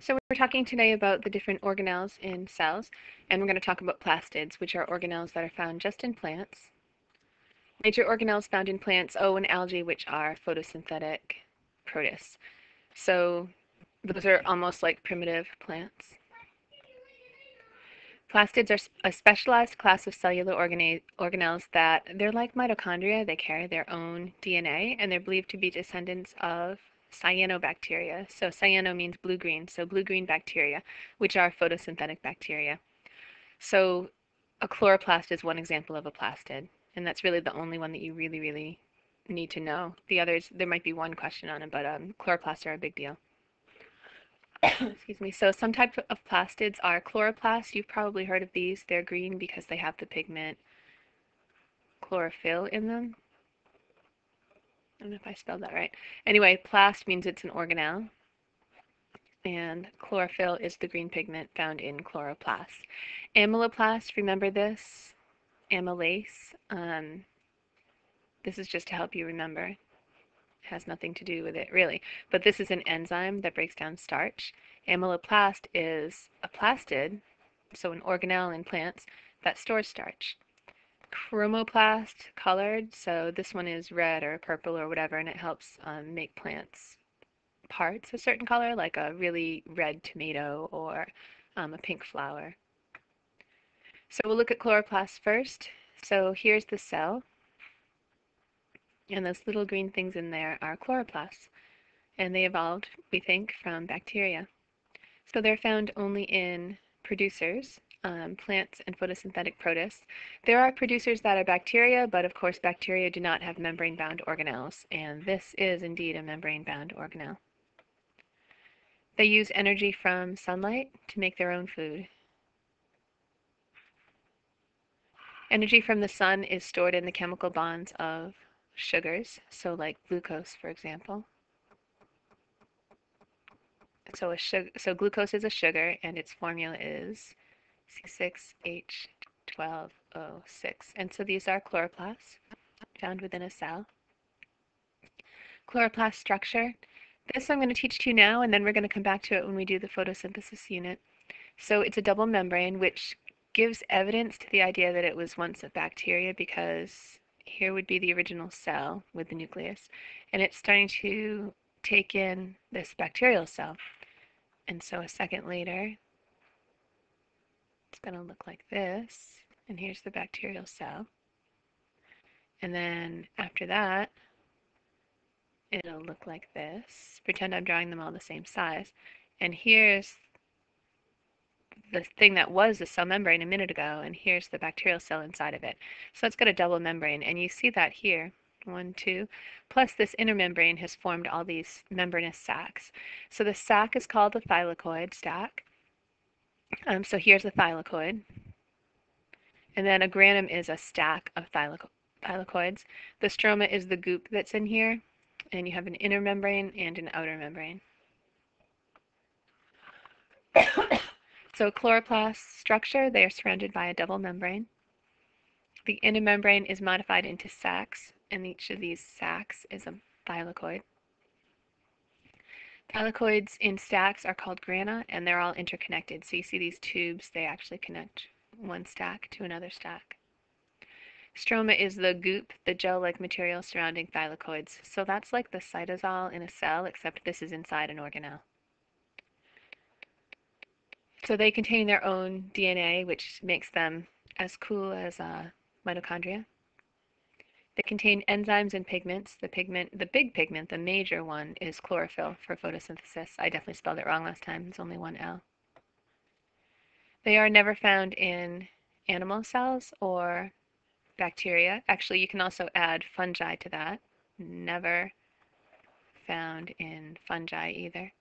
So we're talking today about the different organelles in cells, and we're going to talk about plastids, which are organelles that are found just in plants. Major organelles found in plants, O and algae, which are photosynthetic protists. So those are almost like primitive plants. Plastids are a specialized class of cellular organelles that they're like mitochondria. They carry their own DNA, and they're believed to be descendants of cyanobacteria. So cyano means blue-green, so blue-green bacteria, which are photosynthetic bacteria. So a chloroplast is one example of a plastid, and that's really the only one that you really, really need to know. The others, there might be one question on it, but um, chloroplasts are a big deal. Excuse me. So some type of plastids are chloroplasts. You've probably heard of these. They're green because they have the pigment chlorophyll in them. I don't know if I spelled that right. Anyway, plast means it's an organelle, and chlorophyll is the green pigment found in chloroplasts. Amyloplast, remember this? Amylase. Um, this is just to help you remember. It has nothing to do with it, really. But this is an enzyme that breaks down starch. Amyloplast is a plastid, so an organelle in plants, that stores starch chromoplast colored. So this one is red or purple or whatever, and it helps um, make plants parts a certain color, like a really red tomato or um, a pink flower. So we'll look at chloroplasts first. So here's the cell. And those little green things in there are chloroplasts. And they evolved, we think, from bacteria. So they're found only in producers, um, plants and photosynthetic protists. There are producers that are bacteria, but of course bacteria do not have membrane-bound organelles, and this is indeed a membrane-bound organelle. They use energy from sunlight to make their own food. Energy from the sun is stored in the chemical bonds of sugars, so like glucose, for example. So, so glucose is a sugar, and its formula is C6H12O6. And so these are chloroplasts found within a cell. Chloroplast structure. This I'm going to teach to you now, and then we're going to come back to it when we do the photosynthesis unit. So it's a double membrane, which gives evidence to the idea that it was once a bacteria because here would be the original cell with the nucleus, and it's starting to take in this bacterial cell. And so a second later, it's going to look like this. And here's the bacterial cell. And then after that, it'll look like this. Pretend I'm drawing them all the same size. And here's the thing that was the cell membrane a minute ago, and here's the bacterial cell inside of it. So it's got a double membrane, and you see that here. One, two. Plus this inner membrane has formed all these membranous sacs. So the sac is called a thylakoid sac, um, so here's a thylakoid. And then a granum is a stack of thylakoids. The stroma is the goop that's in here. And you have an inner membrane and an outer membrane. so chloroplast structure, they are surrounded by a double membrane. The inner membrane is modified into sacs, and each of these sacs is a thylakoid. Thylakoids in stacks are called grana, and they're all interconnected. So you see these tubes, they actually connect one stack to another stack. Stroma is the goop, the gel-like material surrounding thylakoids. So that's like the cytosol in a cell, except this is inside an organelle. So they contain their own DNA, which makes them as cool as uh, mitochondria. They contain enzymes and pigments. The pigment, the big pigment, the major one, is chlorophyll for photosynthesis. I definitely spelled it wrong last time. It's only one L. They are never found in animal cells or bacteria. Actually, you can also add fungi to that. Never found in fungi either.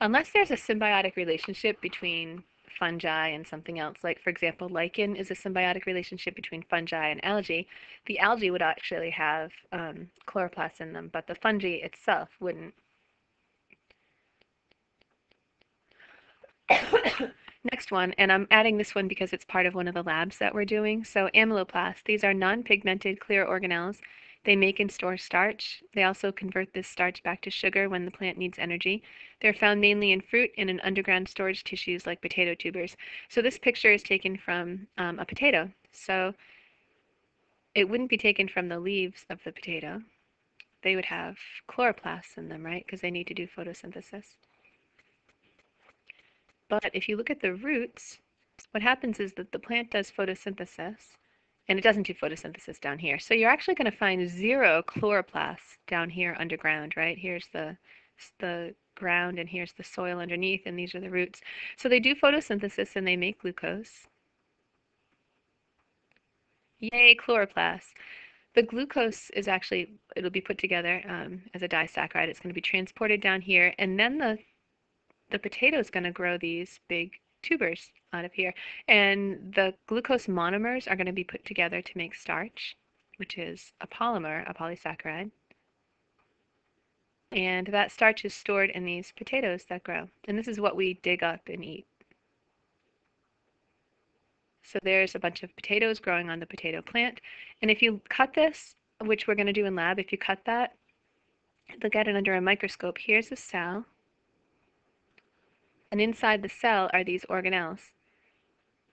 Unless there's a symbiotic relationship between fungi and something else. Like, for example, lichen is a symbiotic relationship between fungi and algae. The algae would actually have um, chloroplasts in them, but the fungi itself wouldn't. Next one, and I'm adding this one because it's part of one of the labs that we're doing. So amyloplasts, these are non-pigmented clear organelles They make and store starch. They also convert this starch back to sugar when the plant needs energy. They're found mainly in fruit and in underground storage tissues like potato tubers. So this picture is taken from um, a potato. So it wouldn't be taken from the leaves of the potato. They would have chloroplasts in them, right? Because they need to do photosynthesis. But if you look at the roots, what happens is that the plant does photosynthesis and it doesn't do photosynthesis down here. So you're actually going to find zero chloroplasts down here underground, right? Here's the, the ground and here's the soil underneath and these are the roots. So they do photosynthesis and they make glucose. Yay, chloroplasts. The glucose is actually, it'll be put together um, as a disaccharide. It's going to be transported down here and then the, the potato is going to grow these big tubers out of here. And the glucose monomers are going to be put together to make starch, which is a polymer, a polysaccharide. And that starch is stored in these potatoes that grow. And this is what we dig up and eat. So there's a bunch of potatoes growing on the potato plant. And if you cut this, which we're going to do in lab, if you cut that, look at it under a microscope. Here's a cell. And inside the cell are these organelles.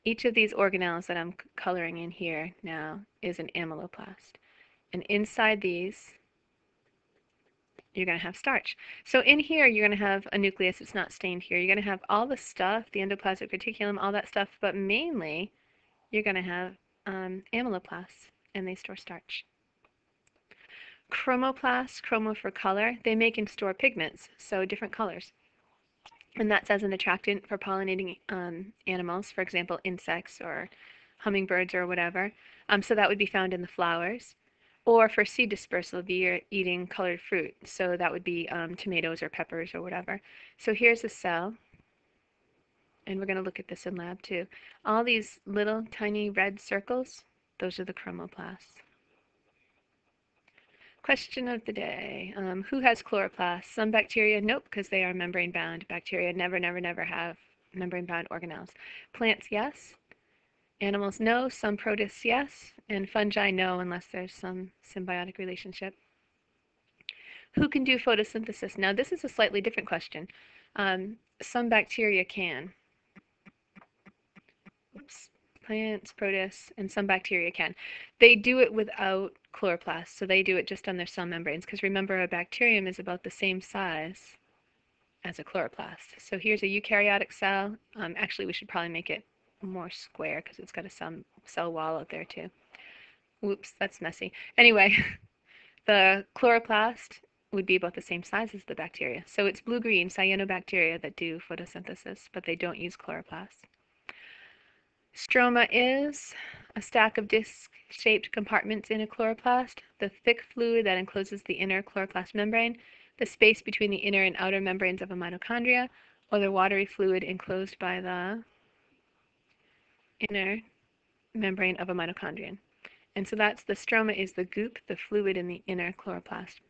Each of these organelles that I'm coloring in here now is an amyloplast. And inside these, you're going to have starch. So in here, you're going to have a nucleus. It's not stained here. You're going to have all the stuff, the endoplasmic reticulum, all that stuff, but mainly you're going to have um, amyloplasts, and they store starch. Chromoplasts, chromo for color, they make and store pigments, so different colors and that's as an attractant for pollinating um, animals, for example, insects or hummingbirds or whatever. Um, so that would be found in the flowers. Or for seed dispersal, be eating colored fruit. So that would be um, tomatoes or peppers or whatever. So here's a cell. And we're going to look at this in lab too. All these little tiny red circles, those are the chromoplasts. Question of the day. Um, who has chloroplasts? Some bacteria, nope, because they are membrane-bound. Bacteria never, never, never have membrane-bound organelles. Plants, yes. Animals, no. Some protists, yes. And fungi, no, unless there's some symbiotic relationship. Who can do photosynthesis? Now, this is a slightly different question. Um, some bacteria can. Oops plants, protists, and some bacteria can. They do it without chloroplasts, so they do it just on their cell membranes, because remember a bacterium is about the same size as a chloroplast. So here's a eukaryotic cell. Um, actually, we should probably make it more square because it's got a cell, cell wall out there too. Whoops, that's messy. Anyway, the chloroplast would be about the same size as the bacteria. So it's blue-green cyanobacteria that do photosynthesis, but they don't use chloroplasts. Stroma is a stack of disc-shaped compartments in a chloroplast, the thick fluid that encloses the inner chloroplast membrane, the space between the inner and outer membranes of a mitochondria, or the watery fluid enclosed by the inner membrane of a mitochondrion. And so that's the stroma is the goop, the fluid in the inner chloroplast.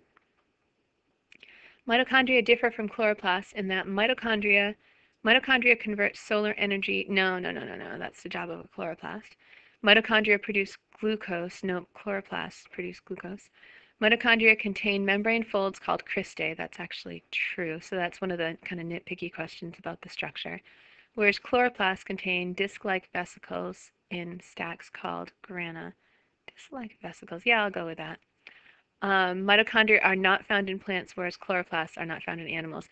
Mitochondria differ from chloroplasts in that mitochondria Mitochondria convert solar energy. No, no, no, no, no. That's the job of a chloroplast. Mitochondria produce glucose. No, chloroplasts produce glucose. Mitochondria contain membrane folds called cristae. That's actually true. So that's one of the kind of nitpicky questions about the structure. Whereas chloroplasts contain disc-like vesicles in stacks called grana. Disc-like vesicles. Yeah, I'll go with that. Um, mitochondria are not found in plants, whereas chloroplasts are not found in animals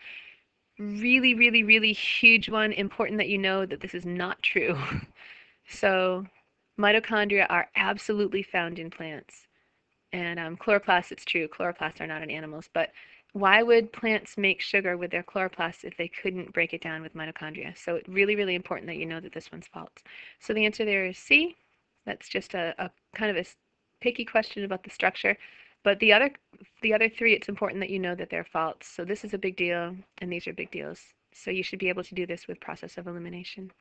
really, really, really huge one, important that you know that this is not true. so mitochondria are absolutely found in plants. And um, chloroplasts, it's true, chloroplasts are not in animals, but why would plants make sugar with their chloroplasts if they couldn't break it down with mitochondria? So it's really, really important that you know that this one's false. So the answer there is C. That's just a, a kind of a picky question about the structure. But the other the other three, it's important that you know that they're false. So this is a big deal, and these are big deals. So you should be able to do this with process of elimination.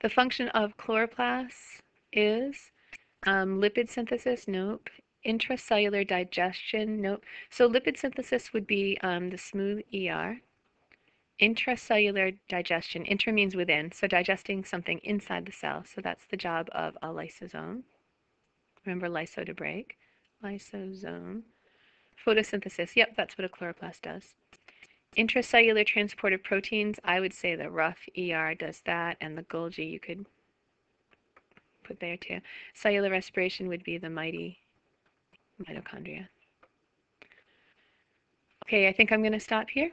The function of chloroplasts is um, lipid synthesis, nope. Intracellular digestion, nope. So lipid synthesis would be um, the smooth ER. Intracellular digestion, intra means within, so digesting something inside the cell. So that's the job of a lysosome. Remember lyso to break lysosome. Photosynthesis. Yep, that's what a chloroplast does. Intracellular transported proteins. I would say the rough ER does that, and the Golgi you could put there too. Cellular respiration would be the mighty mitochondria. Okay, I think I'm going to stop here.